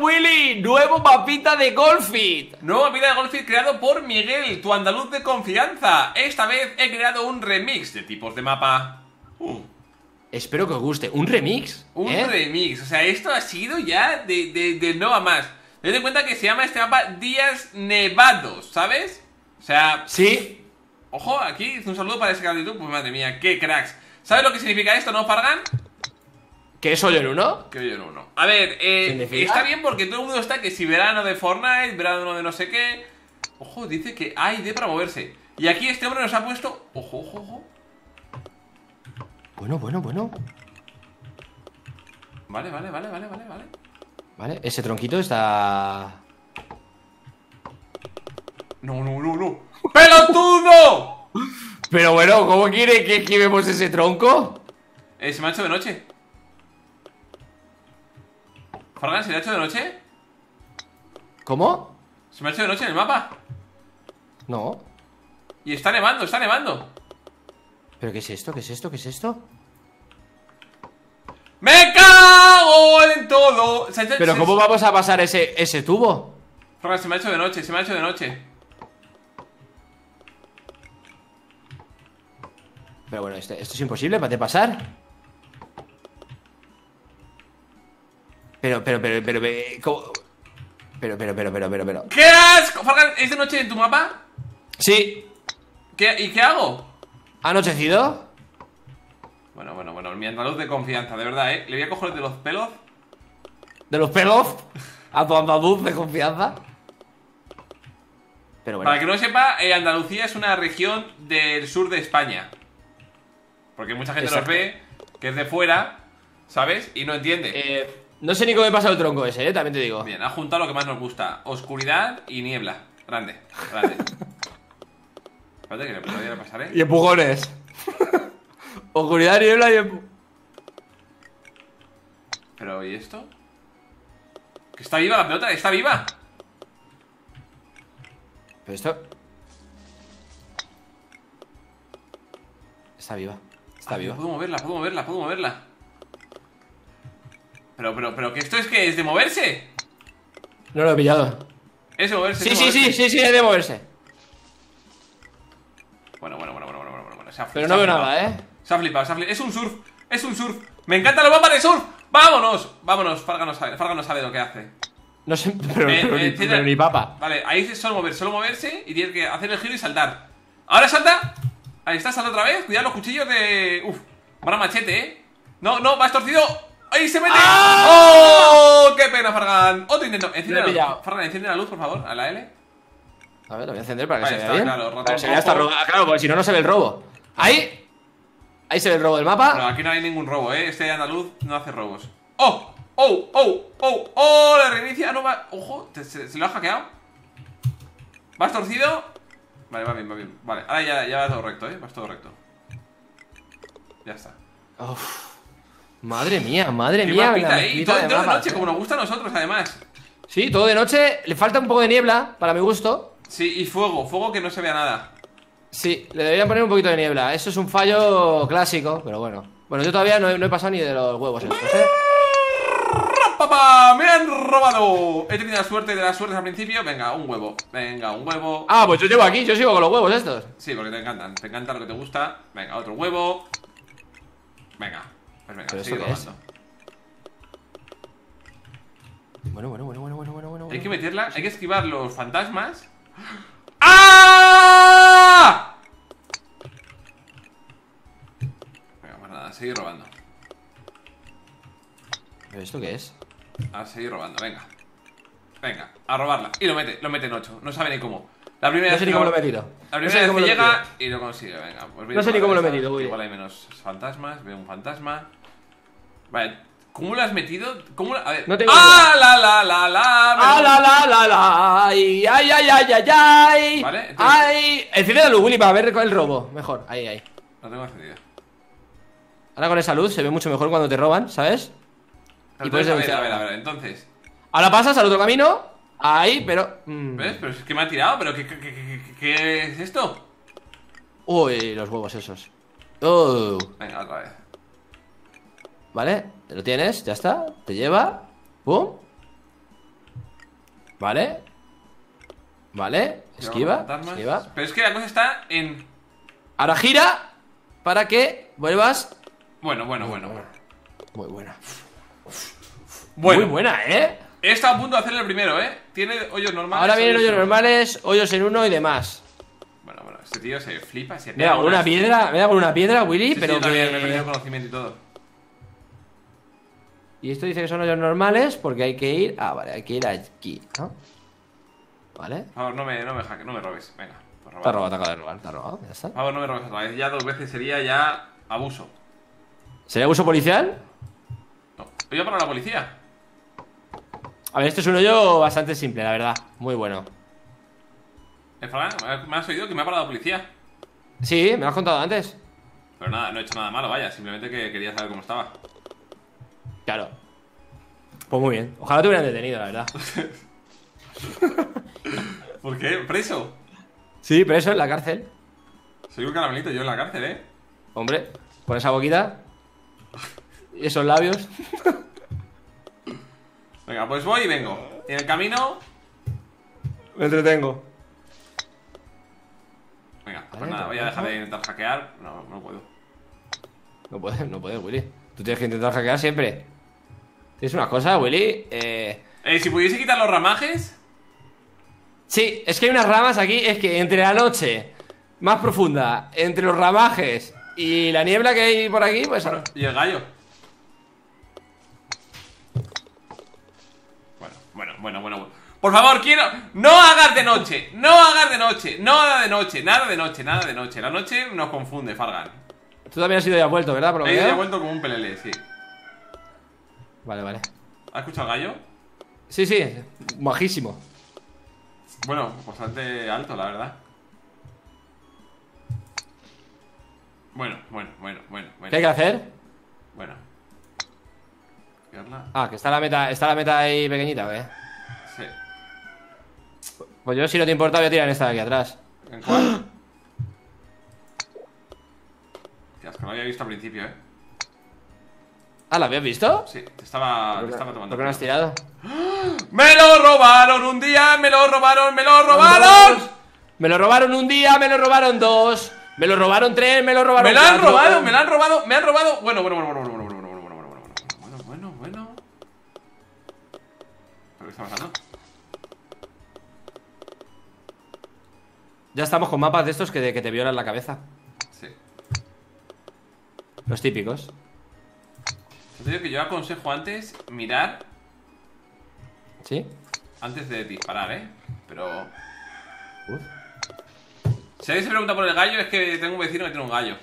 Willy! ¡Nuevo mapita de Golfit! Nuevo mapita de Golfit creado por Miguel, tu andaluz de confianza. Esta vez he creado un remix de tipos de mapa. Uh, Espero que os guste. ¿Un remix? un ¿Eh? remix. O sea, esto ha sido ya de, de, de no a más. Ten en cuenta que se llama este mapa Días Nevados, ¿sabes? O sea, Sí. ojo, aquí un saludo para ese canal de YouTube. Pues madre mía, qué cracks. ¿Sabes lo que significa esto, no, Fargan? ¿Qué es hoyo en uno? Que yo en uno. A ver, eh, está bien porque todo el mundo está que si verano de Fortnite, verano de no sé qué. Ojo, dice que hay de para moverse. Y aquí este hombre nos ha puesto. Ojo, ojo, ojo. Bueno, bueno, bueno. Vale, vale, vale, vale, vale, vale. Vale, ese tronquito está... No, no, no, no. ¡Pelotudo! Pero bueno, ¿cómo quiere que esquivemos ese tronco? Eh, se me ha hecho de noche. Fargan, ¿se le ha hecho de noche? ¿Cómo? Se me ha hecho de noche en el mapa. No. Y está nevando, está nevando. ¿Pero qué es esto? ¿Qué es esto? ¿Qué es esto? ¡Me cago en todo! Se ¿Pero se- cómo vamos a pasar ese, ese tubo? Fargan, se me ha hecho de noche, se me ha hecho de noche. Pero bueno, este- esto es imposible para te pasar. Pero, pero, pero, pero, pero, ¿cómo? Pero, pero, pero, pero, pero, pero. ¡Qué asco! Fargan, ¿es de noche en tu mapa? Sí, ¿Qué, ¿Y qué hago? ¿ha anochecido? Bueno, bueno, bueno, mi andaluz de confianza, de verdad, ¿eh? Le voy a coger de los pelos. ¿De los pelos? ¿A tu andaluz de confianza? Pero bueno. Para que no sepa, eh, Andalucía es una región del sur de España. Porque mucha gente Exacto. nos ve que es de fuera, ¿sabes? Y no entiende. Eh, no sé ni cómo he pasado el tronco ese, eh, también te digo. Bien, ha juntado lo que más nos gusta: oscuridad y niebla. Grande, grande. Espérate que le podría pasar, ¿eh? Y empujones. Oscuridad, niebla y empu- Pero, ¿y esto? Que está viva la pelota, está viva. Pero esto. Está viva. Está Ah, viva. Puedo moverla, puedo moverla, puedo moverla. Pero, pero, pero, que esto es que es de moverse. No lo he pillado. Es de moverse. Sí, de sí, sí, moverse. sí, sí, es de moverse. Bueno, bueno, bueno, bueno, bueno, bueno, bueno. Se ha, Pero se no veo flipado. nada, ¿eh? Se ha flipado, se ha flipado. Es un surf, es un surf. Me encantan los mapas de surf. ¡Vámonos! Vámonos, Farga no sabe, Farga no sabe lo que hace. No sé, pero, Eh, pero eh, ni, enciende- pero ni papa. Vale, ahí es solo mover, solo moverse y tienes que hacer el giro y saltar. ¡Ahora salta! Ahí está, salta otra vez. Cuidado los cuchillos de. Uf, van a machete, eh. No, no, vas torcido. ¡Ahí se mete! ¡Oh! ¡Qué pena, Fargan! Otro intento. Enciende la luz. Fargan, enciende la luz, por favor, a la L. A ver, lo voy a encender para que Ahí se está, vea bien. claro, ratón Para que se vea hasta rojo. robo. Ah, Claro, porque si no, no se ve el robo. Ahí. Ahí se ve el robo del Pero mapa. aquí no hay ningún robo, eh. Este andaluz no hace robos. ¡Oh! ¡Oh! ¡Oh! ¡Oh! ¡Oh! La reinicia no va. ¡Ojo! ¿te- se, se lo ha hackeado? ¿Vas torcido? Vale, va bien, va bien. Vale, ahora ya, ya va todo recto, eh. Vas todo recto. Ya está. Uf. Madre mía, madre Qué mía. eh. Y mezclita todo entero de noche, eh. como nos gusta a nosotros, además. Sí, todo de noche. Le falta un poco de niebla, para mi gusto. Sí, y fuego, fuego que no se vea nada. Sí, le deberían poner un poquito de niebla. Eso es un fallo clásico, pero bueno. Bueno, yo todavía no he, no he pasado ni de los huevos estos, ¿eh? ¡Papá! ¡Me han robado! He tenido la suerte de las suertes al principio. Venga, un huevo. Venga, un huevo. Ah, pues yo llevo aquí, yo sigo con los huevos estos. Sí, porque te encantan. Te encanta lo que te gusta. Venga, otro huevo. Venga. Pues venga, ¿Pero sigue esto qué es? robando. Bueno, bueno, bueno, bueno, bueno, bueno, bueno. Hay que meterla, hay que esquivar los fantasmas. ¡Ah! Venga, pues nada, seguir robando. ¿Pero esto qué es? A seguir robando, venga. Venga, a robarla. Y lo mete, lo mete en 8. No sabe ni cómo. La primera No sé ni cómo lo he metido. La No primera sé vez que llega y lo consigue, venga. Pues No sé ni cómo lo he metido. Igual hay menos fantasmas, veo un fantasma. Vale, ¿cómo lo has metido? ¿Cómo lo- A ver. No tengo ¡Ah, la, la, la, la! ¡Ah, la, la, la, la! ¡Ay, ay, ay, ay, ay! ay. Vale, entonces- ¡Ay! Enciende la luz, Willy, para ver el robo. Mejor, ahí, ahí. Lo tengo encendido. Ahora con esa luz se ve mucho mejor cuando te roban, ¿sabes? Pero Y puedes entonces, a ver, a ver, a ver, entonces. Ahora pasas al otro camino. Ahí, pero. mm. ¿Ves? Pero es que me ha tirado, pero ¿qué, qué, qué, qué- qué es esto? Uy, los huevos esos. Oh. Venga, otra vez. Vale, te lo tienes, ya está. Te lleva. Pum. Vale. Vale. Esquiva. Esquiva. Pero es que la cosa está en. Ahora gira para que vuelvas. Bueno, bueno, bueno. Muy buena. Bueno, Muy buena, ¿eh? he estado a punto de hacerle el primero, ¿eh? Tiene hoyos normales. Ahora vienen hoyos normales, hoyos en uno y demás. Bueno, bueno, este tío se flipa. Se Me da con una piedra, me da con una piedra, Willy, Sí, sí, pero yo también me he perdido conocimiento y todo. Y esto dice que son hoyos normales porque hay que ir... Ah, vale, hay que ir aquí, ¿no? Vale. Favor, no me, no me, hacke- no me robes. Venga, por Te ha robar. robado, te acaba de robar, te ha robado, ya está. Favor, no me robes otra vez. Ya dos veces sería ya abuso. ¿Sería uso policial? No. A para la policía. A ver, este es un hoyo bastante simple, la verdad. Muy bueno. Fran, ¿me has- me has oído que me ha parado la policía? Sí, me lo has contado antes. Pero nada, no he hecho nada malo, vaya. Simplemente que quería saber cómo estaba. Claro. Pues muy bien. Ojalá te hubieran detenido, la verdad. ¿Por qué? ¿Preso? Sí, pero eso en la cárcel. Soy un caramelito yo en la cárcel, ¿eh? Hombre, con esa boquita. Y esos labios. Venga, pues voy y vengo. Y en el camino... Me entretengo. Venga, pues Vale, nada, voy a dejar de intentar hackear. No, no puedo. No puedes, no puedes, Willy. Tú tienes que intentar hackear siempre. Es una cosa, Willy. Eh... Eh, si pudiese quitar los ramajes... Sí, es que hay unas ramas aquí. Es que entre la noche más profunda, entre los ramajes y la niebla que hay por aquí, pues. Y el gallo. Bueno, bueno, bueno, bueno. bueno. Por favor, quiero. No hagas de noche. No hagas de noche. No hagas de noche. Nada de noche, nada de noche. La noche nos confunde, Fargan. Tú también has ido ya vuelto, ¿verdad? Por lo He ido y he veo. vuelto como un pelele, sí. Vale, vale. ¿Has escuchado el gallo? Sí, sí, majísimo. Bueno, bastante alto, la verdad. Bueno, bueno, bueno, bueno, ¿Qué hay bueno. que hacer? Bueno. Tirarla. Ah, que está la meta, está la meta ahí pequeñita, ¿o qué? Sí. Pues yo, si no te importa, voy a tirar en esta de aquí atrás. ¿En cuál? Tías, que no lo había visto al principio, eh. Ah, ¿la habías visto? Sí, te estaba, te estaba tomando. ¿Por qué no has tirado? ¡Me lo robaron un día! ¡Me lo robaron! ¡Me lo robaron! Me lo robaron un día, me lo robaron dos, me lo robaron tres, me lo robaron ¡Me lo han cuatro. robado! ¡Me lo han robado! ¡Me han robado! Bueno, bueno, bueno, bueno, bueno, bueno, bueno, bueno, bueno, bueno, bueno, bueno, bueno, bueno. ¿Pero qué está pasando? Ya estamos con mapas de estos que, que te violan la cabeza. Sí. Los típicos. Digo que yo aconsejo antes mirar ¿Sí? antes de disparar, ¿eh? Pero... Uf. Si alguien se pregunta por el gallo, es que tengo un vecino que tiene un gallo.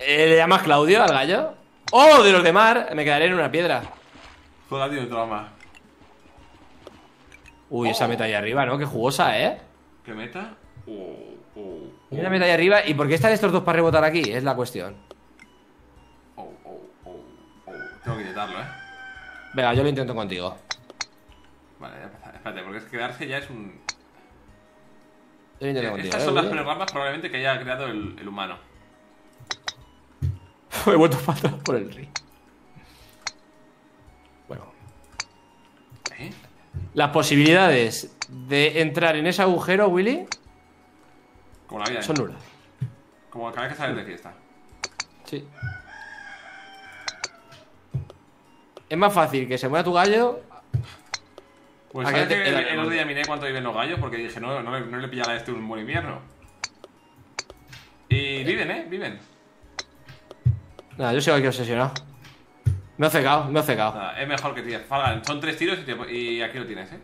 Eh, ¿Le llamas Claudio al gallo? ¡Oh, de los de mar! Me quedaré en una piedra. Juega tiene trauma. Uy, esa meta ahí arriba, ¿no? Qué jugosa, ¿eh? ¿Qué meta? Oh, oh, Hay una meta ahí arriba. ¿Y por qué están estos dos para rebotar aquí? Es la cuestión. Tengo que intentarlo, ¿eh? Venga, yo lo intento contigo. Vale, ya empezar. Espérate, porque es que quedarse ya es un... Yo lo intento contigo. Estas ¿eh, son las peores ramas probablemente que haya creado el, el humano. Me he vuelto para atrás por el río. Bueno. ¿Eh? Las posibilidades de entrar en ese agujero, Willy, Como la vida. ¿eh? son nulas. Como cada vez que sales de fiesta. Sí. Es más fácil que se muera tu gallo. Pues ¿A ¿sabes que el, el otro día miré cuánto viven los gallos? Porque dije, no, no, le- no le pillará este un buen invierno. Y viven, ¿eh? Viven. Nada, yo sigo aquí obsesionado. Me he cegado, me he cegado. Nada, es mejor que tires. Falgan, son tres tiros y, te- y aquí lo tienes, ¿eh?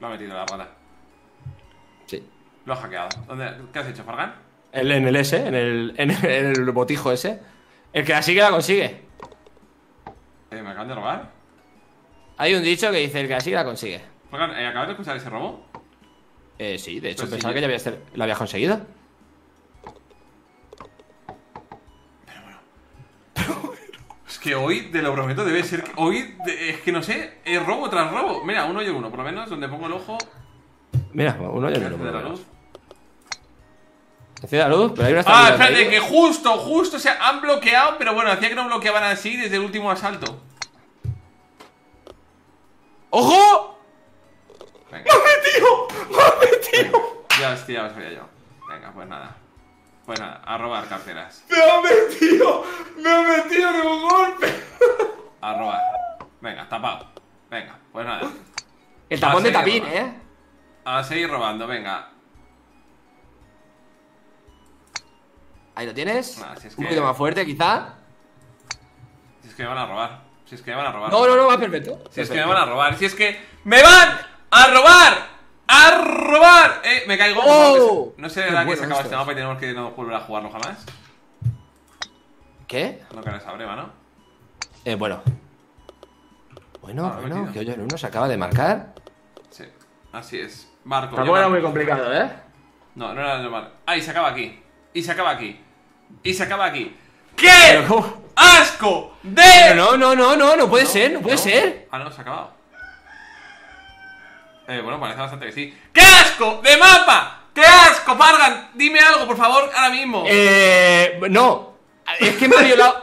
Lo ha metido la rata. Sí. Lo ha hackeado. ¿Dónde, ¿Qué has hecho, Fargan? El, en el S, en el, en el botijo ese. El que la sigue la consigue. Eh, ¿Me acaban de robar? Hay un dicho que dice: el que sigue la consigue. Fargan, ¿eh, ¿acabas de escuchar ese robo? Eh, sí, de hecho Pues pensaba que ya había ser- la habías conseguido. Es que hoy, te lo prometo, debe ser que hoy, de- es que no sé, es robo tras robo. Mira, uno y uno, por lo menos, donde pongo el ojo, Mira, uno ya me no lo hace de la luz. Enciende la luz, pero hay una Ah, espérate, que justo, justo se han bloqueado, pero bueno, hacía que no bloqueaban así desde el último asalto. ¡Ojo! Venga. ¡Me has metido! ¡Me has metido! Ya, hostia, ya lo yo. Venga, pues nada. Pues nada, a robar carteras. ¡Me ha metido! ¡Me ha metido de un golpe! A robar. Venga, tapado. Venga, pues nada. El tapón de tapín, ¿eh? A seguir robando, venga. Ahí lo tienes. Un poquito más fuerte, quizá. Si es que me van a robar. Si es que me van a robar. No, no, no, va perfecto. Si es que me van a robar. Si es que me van a robar. A robar. Eh, me caigo. ¡Oh! No sé de verdad que se acaba esto este es. mapa y tenemos que no volver a jugarlo jamás. ¿Qué? No esa breva, ¿no? Eh, bueno. Bueno, Ah, bueno, metido. que hoyo en uno se acaba de marcar. Sí. Así es. Barco. Tampoco era muy complicado, ¿eh? No, no era normal. Ah, y se acaba aquí. Y se acaba aquí. Y se acaba aquí. ¿Qué? Pero ¿cómo? ¡Asco! ¡De! No, no, no, no, no puede ser, no puede ser. Ah, no, se ha acabado. Eh, bueno, parece bastante que sí. ¡Qué asco! ¡De mapa! ¡Qué asco, Pargan! Dime algo, por favor, ahora mismo. Eh, no. Es que me ha violado.